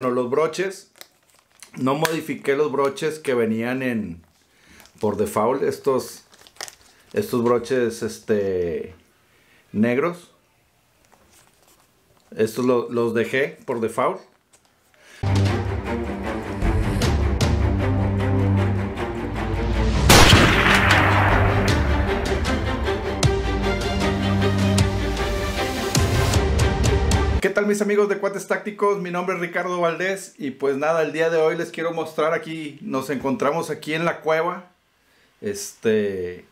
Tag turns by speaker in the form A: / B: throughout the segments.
A: Bueno, los broches, no modifiqué los broches que venían en por default, estos, estos broches este, negros. Estos los dejé por default. ¿Qué tal mis amigos de Cuates Tácticos? Mi nombre es Ricardo Valdés y pues nada, el día de hoy les quiero mostrar aquí, nos encontramos aquí en la cueva. Este,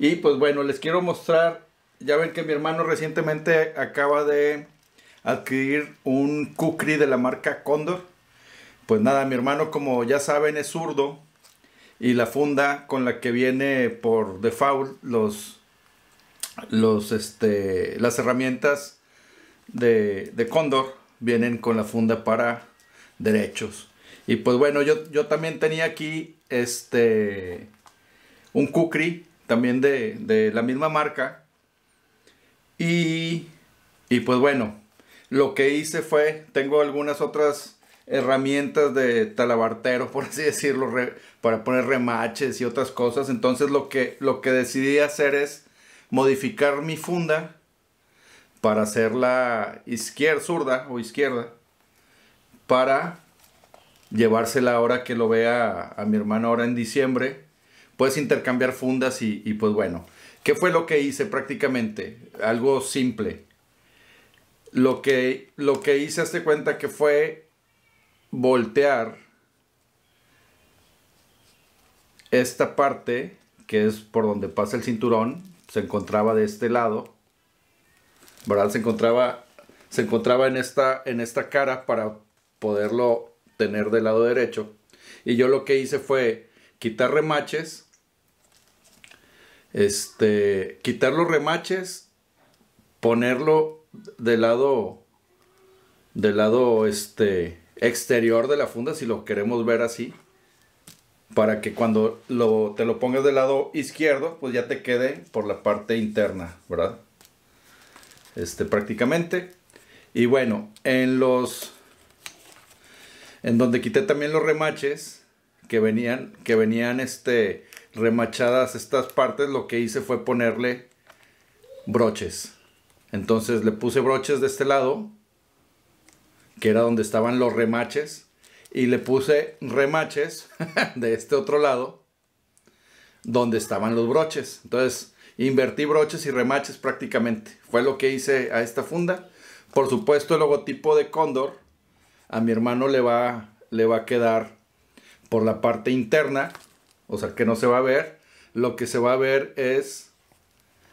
A: y pues bueno, les quiero mostrar, ya ven que mi hermano recientemente acaba de adquirir un kukri de la marca Condor. Pues nada, mi hermano como ya saben es zurdo y la funda con la que viene por default los, los, este, las herramientas de, de Condor vienen con la funda para derechos. Y pues bueno, yo, yo también tenía aquí este un Kukri, también de, de la misma marca. Y, y, pues bueno, lo que hice fue, tengo algunas otras herramientas de talabartero, por así decirlo, para poner remaches y otras cosas. Entonces lo que, lo que decidí hacer es modificar mi funda para hacerla izquierda, zurda o izquierda, para llevársela ahora que lo vea a mi hermano ahora en diciembre. Puedes intercambiar fundas y, pues bueno. ¿Qué fue lo que hice prácticamente? Algo simple. Lo que, lo que hice, hazte cuenta que fue voltear esta parte, que es por donde pasa el cinturón, se encontraba de este lado ¿verdad? Se encontraba, se encontraba en, esta, en esta cara para poderlo tener del lado derecho. Y yo lo que hice fue quitar remaches, este, quitar los remaches, ponerlo del lado, del lado este, exterior de la funda, si lo queremos ver así, para que cuando lo, te lo pongas del lado izquierdo, pues ya te quede por la parte interna, ¿verdad? Este, prácticamente. Y bueno, en los... En donde quité también los remaches que venían, que venían este, remachadas estas partes, lo que hice fue ponerle broches. Entonces le puse broches de este lado, que era donde estaban los remaches, y le puse remaches de este otro lado, donde estaban los broches. Entonces Invertí broches y remaches prácticamente. Fue lo que hice a esta funda. Por supuesto el logotipo de Cóndor a mi hermano le va, le va a quedar por la parte interna. O sea que no se va a ver. Lo que se va a ver es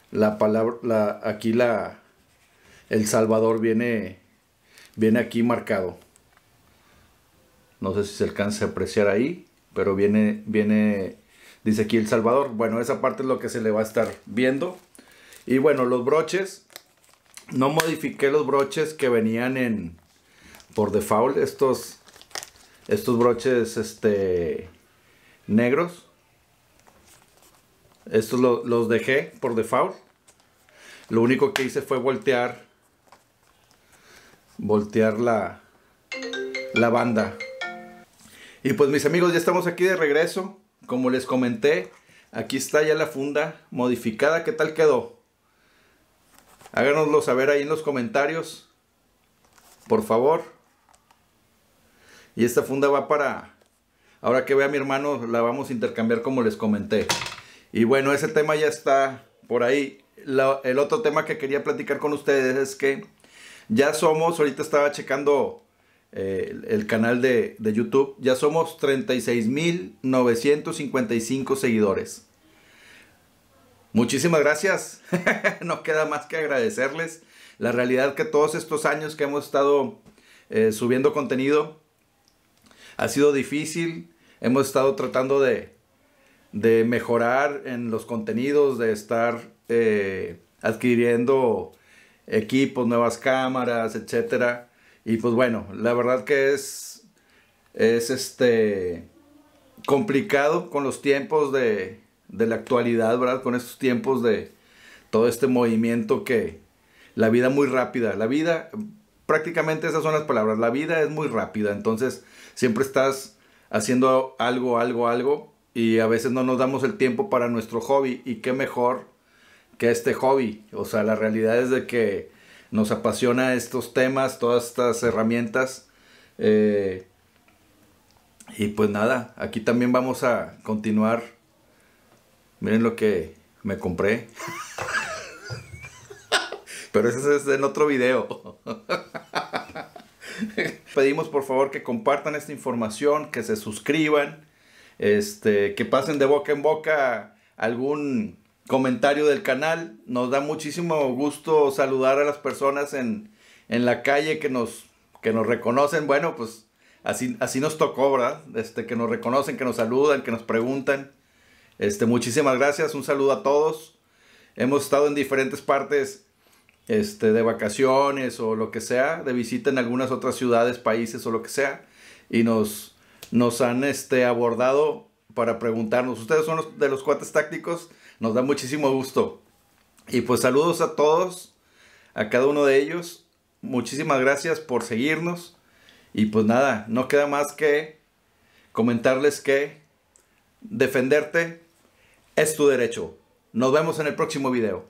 A: la palabra, la, aquí la, el Salvador viene, viene aquí marcado. No sé si se alcanza a apreciar ahí, pero viene, viene Dice aquí El Salvador. Bueno, esa parte es lo que se le va a estar viendo. Y bueno, los broches. No modifiqué los broches que venían en por default. Estos, estos broches este, negros. Estos los dejé por default. Lo único que hice fue voltear. Voltear la, la banda. Y pues mis amigos, ya estamos aquí de regreso. Como les comenté, aquí está ya la funda modificada. ¿Qué tal quedó? Háganoslo saber ahí en los comentarios. Por favor. Y esta funda va para... Ahora que vea mi hermano, la vamos a intercambiar como les comenté. Y bueno, ese tema ya está por ahí. el otro tema que quería platicar con ustedes es que ya somos, ahorita estaba checando eh, el, canal de, YouTube. Ya somos 36.955 seguidores. Muchísimas gracias. no queda más que agradecerles. La realidad que todos estos años que hemos estado eh, subiendo contenido ha sido difícil. Hemos estado tratando de, de mejorar en los contenidos, de estar eh, adquiriendo equipos, nuevas cámaras, etcétera y pues bueno, la verdad que es, es este, complicado con los tiempos de, de la actualidad, ¿verdad? Con estos tiempos de todo este movimiento que la vida muy rápida, la vida prácticamente esas son las palabras. La vida es muy rápida, entonces siempre estás haciendo algo, algo, algo y a veces no nos damos el tiempo para nuestro hobby y qué mejor que este hobby. O sea, la realidad es de que nos apasiona estos temas, todas estas herramientas. Eh, y pues nada, aquí también vamos a continuar. Miren lo que me compré. Pero ese es en otro video. Pedimos por favor que compartan esta información, que se suscriban, este, que pasen de boca en boca algún comentario del canal. Nos da muchísimo gusto saludar a las personas en, la calle que nos, que nos reconocen. Bueno, pues así, así nos tocó, ¿verdad? Este, que nos reconocen, que nos saludan, que nos preguntan. Este, muchísimas gracias, un saludo a todos. Hemos estado en diferentes partes este, de vacaciones o lo que sea, de visita en algunas otras ciudades, países o lo que sea, y nos, nos han este, abordado para preguntarnos, ustedes son los, de los cuates tácticos, nos da muchísimo gusto. Y pues saludos a todos, a cada uno de ellos, muchísimas gracias por seguirnos, y pues nada, no queda más que comentarles que defenderte es tu derecho. Nos vemos en el próximo video.